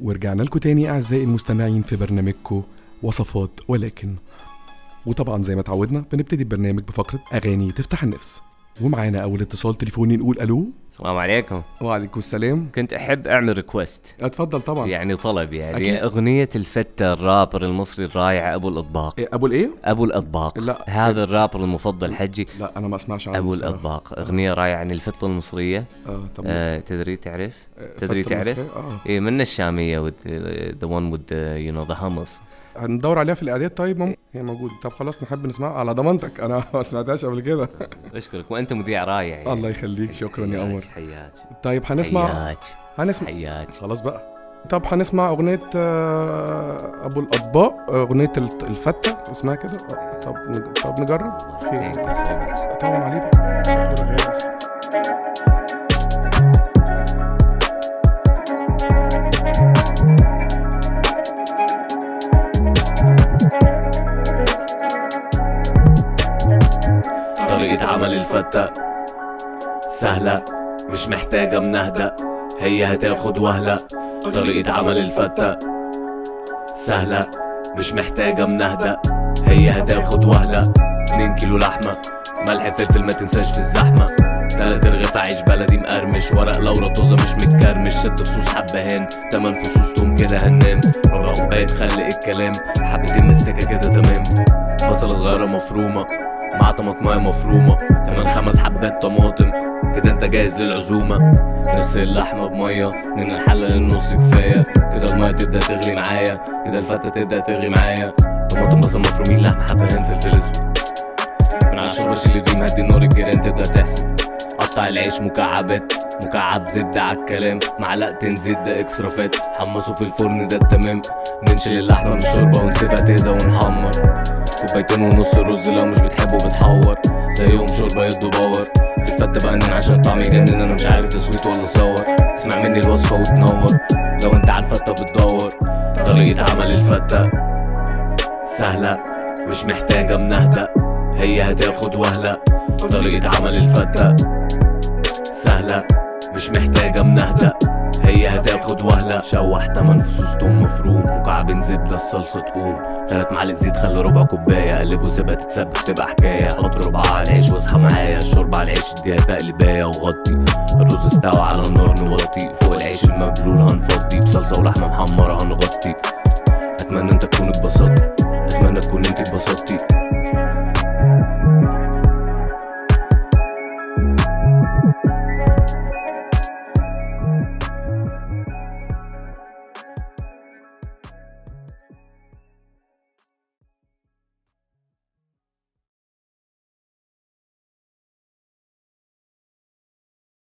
ورجعنا لكم تاني أعزائي المستمعين في برنامجكم وصفات ولكن. وطبعا زي ما اتعودنا بنبتدي البرنامج بفقرة أغاني تفتح النفس. ومعانا أول اتصال تليفوني نقول ألو؟ السلام عليكم. وعليكم السلام. كنت أحب أعمل ريكوست اتفضل طبعا. يعني طلب يعني أكيد. أغنية الفتى الرابر المصري الرائع أبو الأطباق. إيه أبو الإيه؟ أبو الأطباق. لا. هذا الرابر المفضل حجي. لا أنا ما أسمعش عنه أبو الصراحة. الأطباق. أغنية رائعة عن الفتة المصرية. آه طب آه تدري تعرف؟ آه، تدري تعرف؟ آه. إيه من الشامية ذا ون وذ يو نو ذا همس هندور عليها في الإعداد؟ طيب ممكن. هي موجودة. طب خلاص نحب نسمعها على ضمانتك. أنا ما سمعتهاش قبل كده. أشكرك. وأنت مذيع رائع يعني. الله يخليك. شكرا يا قمر حياك. طيب هنسمع حياك. هنسمع حياك. خلاص بقى. طب هنسمع أغنية آه، أبو الأطباق أغنية الت- الفتة. اسمها كده. طب طب نجرب. خير. طبعا. طريقة عمل الفتة سهلة مش محتاجة منهدة هي هتاخد وهلة. طريقة عمل الفتة سهلة مش محتاجة منهدة هي هتاخد وهلة. 2 كيلو لحمة ملح فلفل ما تنساش في الزحمة. تلات رغيف عيش بلدي مقرمش ورق لورا طازة مش متكرمش. ست فصوص حبهان تمن فصوص توم كده هنام. ربع كوباية خلق الكلام. حبتين مستكة كده تمام. بصلة صغيرة مفرومة. مع طماطماية مفرومة. كمان خمس حبات طماطم. كده انت جاهز للعزومة. نغسل اللحمة بمية. من الحلة للنص كفاية. كده المية تبدأ تغلي معايا. كده الفتة تبدأ تغلي معايا. طماطم بصل مفرومين لحمة حبهان فلفل أسود. من عشرة بشيل الريم هدي نار الجيران تبدأ تحسب قطع العيش مكعبات. مكعب زبدة عالكلام معلقتين ده إكسترا فات. حمصه في الفرن ده التمام ننشل اللحمة من الشوربة ونسيبها تهدى ونحمر. كوبايتين ونص رز لو مش بتحبه بتحور زيهم شوربة يدوا باور في الفتة بقنن عشان الطعم يجنن أنا مش عارف ده ولا صور اسمع مني الوصفة وتنور. لو أنت على الفتة بتدور. طريقة عمل الفتة سهلة مش محتاجة منهدة هي هتاخد وهلة. طريقة عمل الفتة سهلة مش محتاجة منهدة هي هتاخد وهلة. شوح تمن فصوص توم مفروم مكعبين زبدة الصلصة تقوم. تلات معالق زيت خلي ربع كوباية. قلبه سيبها تتسبك تبقى حكاية حط ربعها على العيش واصحى معايا. الشوربة على العيش اديها تقلباية وغطي. الرز استوى على النار نوطي فوق العيش المبلول هنفضي. بصلصة ولحمة محمرة هنغطي. أتمنى أنت تكون اتبسطت. أتمنى تكون أنت اتبسطتي